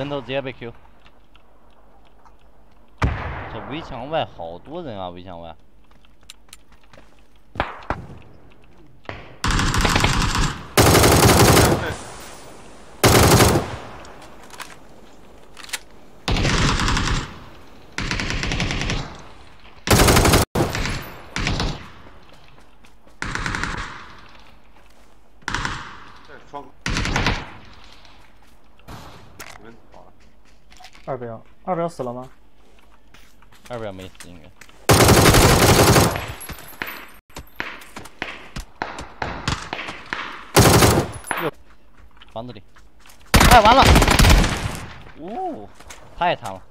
人头直接被 Q。这围墙外好多人啊，围墙外。窗口，你们跑了。二标，二标死了吗？二表没死应该。哟，房子里。哎，完了！哦，太惨了。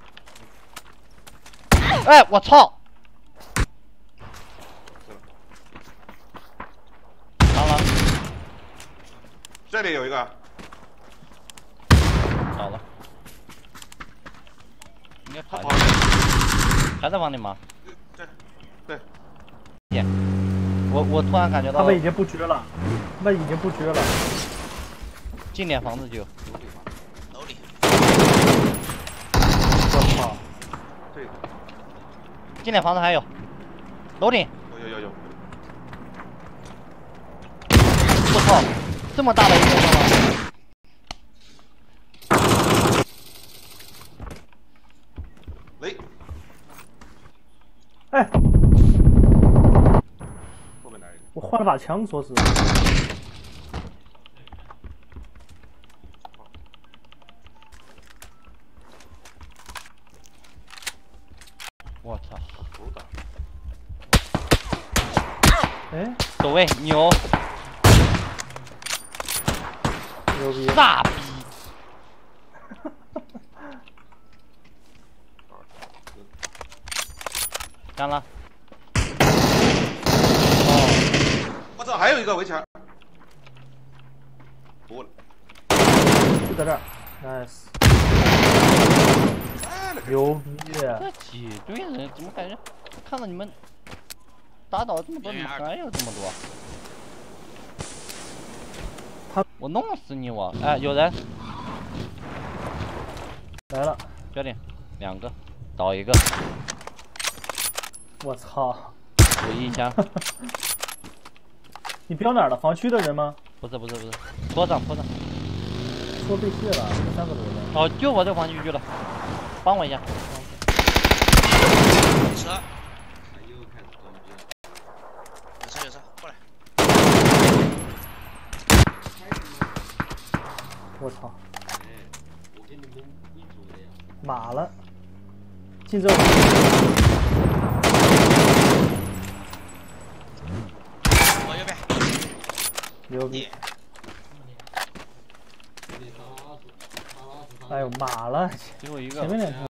哎，我操！完了，这里有一个，倒了。应该跑跑。还在往里吗？对，对，耶！我我突然感觉到他们已经不狙了，他们已经不狙了。进点房子就有。楼里，我操！对，近点房子还有，楼顶。有有有有。我操，这么大的一个吗？哎，后面来一个。我换了把枪，说是。我操！不打。哎，走位牛，牛逼！大逼！干了。我操，还有一个围墙。不了。就在这儿，nice，牛逼！这几队人怎么感觉看到你们打倒这么多，你们还有这么多？他我弄死你我！哎，有人，来了，标点，两个，倒一个，我操！我一枪。你标哪儿了？防区的人吗？不是不是不是，坡上坡上。说被卸了，这三个都人。哦，就我这个防区去了，帮我一下。车。有车有车，过来。我操！马了，进这儿。我右边。牛逼！哎呦，马了！前。面两条。